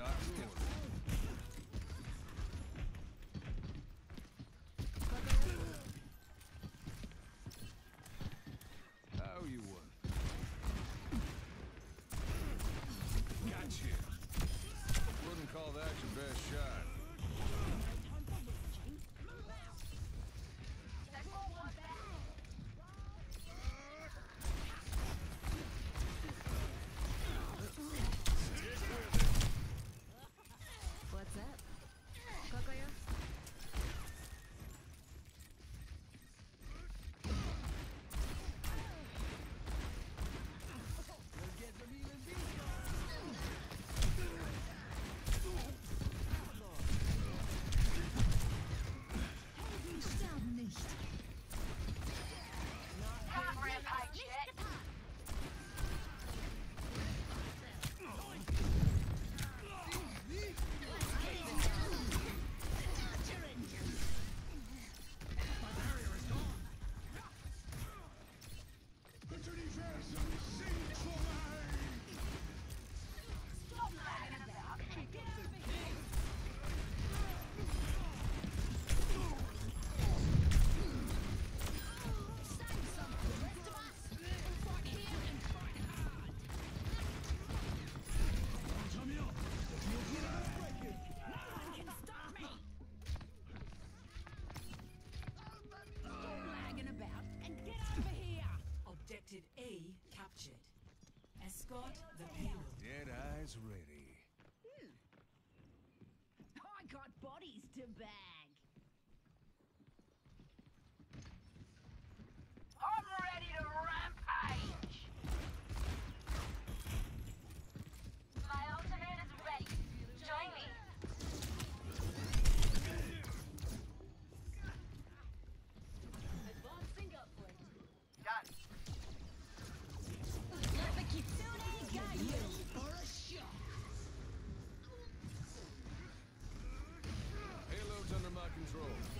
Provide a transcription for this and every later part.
Dark Lord. bodies to bear. control.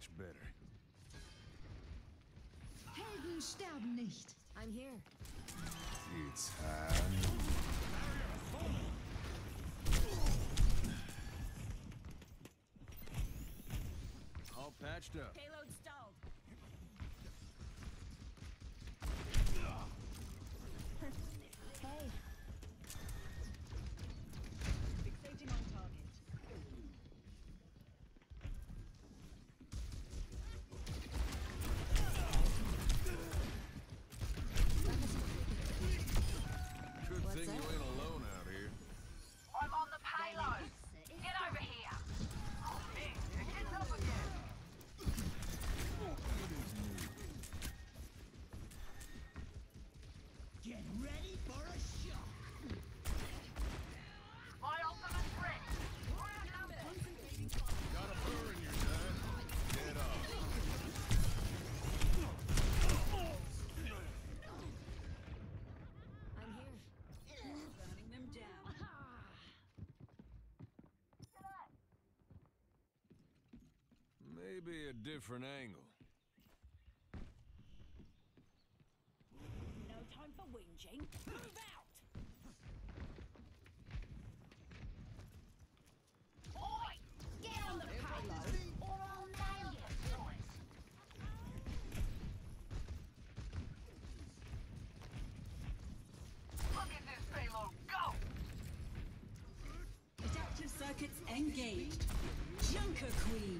much better. Helden sterben nicht. I'm here. It's time. All patched up. Halo be a different angle. No time for whinging. Move out! Oi! Get on the payload, or I'll nail you, boys! Look at this payload go! Adaptive circuits engaged. Junker Queen!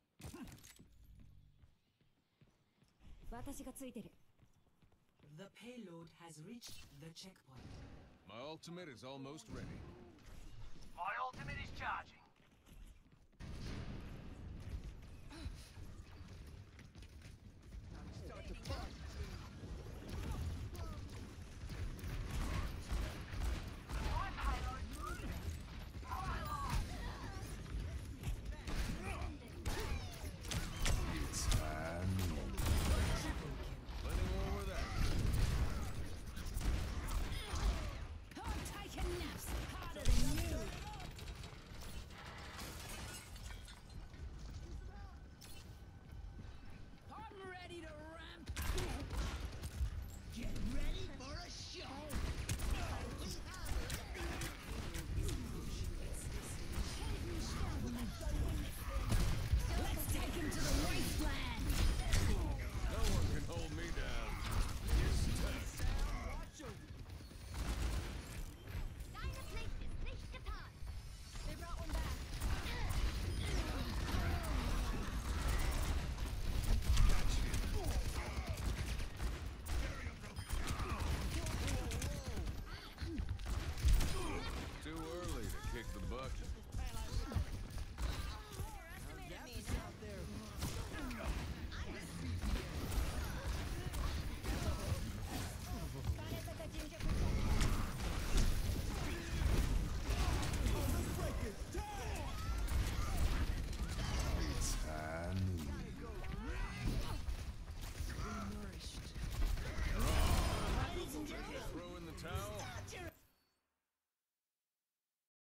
The payload has reached the checkpoint. My ultimate is almost ready. My ultimate is charged.